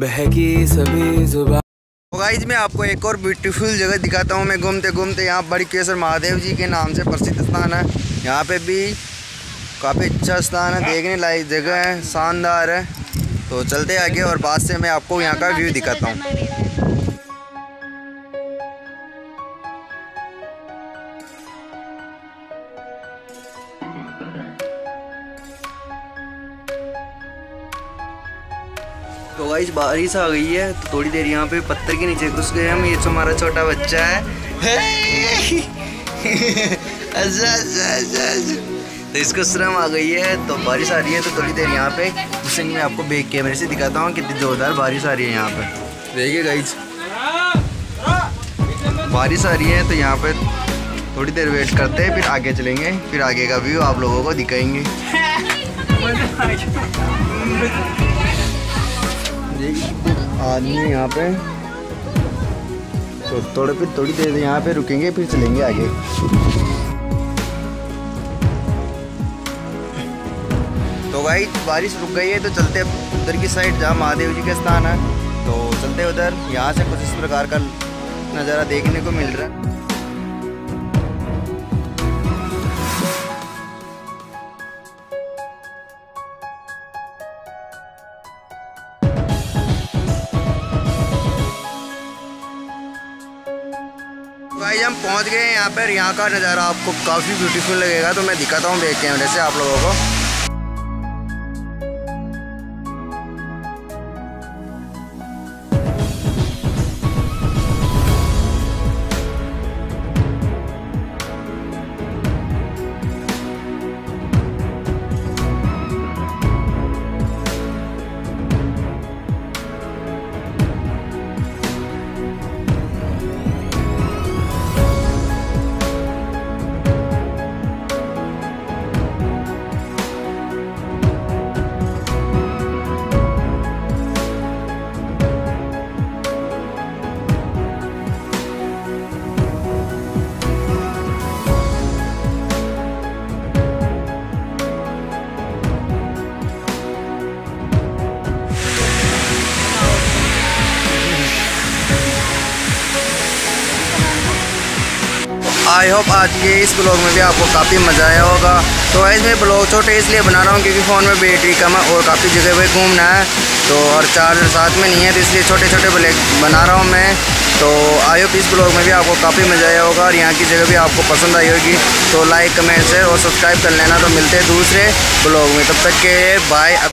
बहकी सभी जुबा। गाइज़ मैं आपको एक और ब्यूटीफुल जगह दिखाता हूँ। मैं घूमते घूमते यहाँ बड़ी केसर महादेव जी के नाम से प्रसिद्ध स्थान है। यहाँ पे भी काफ़ी अच्छा स्थान है, देखने लायक जगह है, शानदार है। तो चलते आगे और बाद से मैं आपको यहाँ का व्यू दिखाता हूँ। तो गाइस बारिश आ गई है तो थोड़ी देर यहाँ पे पत्थर के नीचे घुस गए हम ये तो हमारा छोटा बच्चा है अच्छा अच्छा अच्छा तो इसको श्रम आ गई है तो बारिश आ रही है तो थोड़ी देर यहाँ पे उसे मैं आपको बैक कैमरे से दिखाता हूँ कितनी ज़ोरदार बारिश आ रही है यहाँ पे देखिए गाइस बारिश आ रही है तो यहाँ पे थोड़ी देर वेट करते हैं फिर आगे चलेंगे फिर आगे का व्यू आप लोगों को दिखाएँगे आदमी यहाँ पे। तो थोड़े फिर थोड़ी देर यहाँ पे रुकेंगे, फिर चलेंगे आगे। तो भाई, बारिश रुक गई है तो चलते उधर की साइड जहाँ महादेव जी का स्थान है। तो चलते उधर। यहाँ से कुछ इस प्रकार का नज़ारा देखने को मिल रहा है। भाई हम पहुँच गए हैं यहाँ पर। यहाँ का नज़ारा आपको काफ़ी ब्यूटीफुल लगेगा तो मैं दिखाता हूँ बैक कैमरे से आप लोगों को। आई होप आज ये इस ब्लॉग में भी आपको काफ़ी मज़ा आया होगा। तो ऐसे में ब्लॉग छोटे इसलिए बना रहा हूँ क्योंकि फ़ोन में बैटरी कम है और काफ़ी जगह पर घूमना है। तो और चार्जर साथ में नहीं है तो इसलिए छोटे छोटे ब्लॉग बना रहा हूँ मैं। तो आई होप इस ब्लॉग में भी आपको काफ़ी मज़ा आया होगा और यहाँ की जगह भी आपको पसंद आई होगी। तो लाइक कमेंट शेयर और सब्सक्राइब कर लेना। तो मिलते हैं दूसरे ब्लॉग में। तब तक के बाय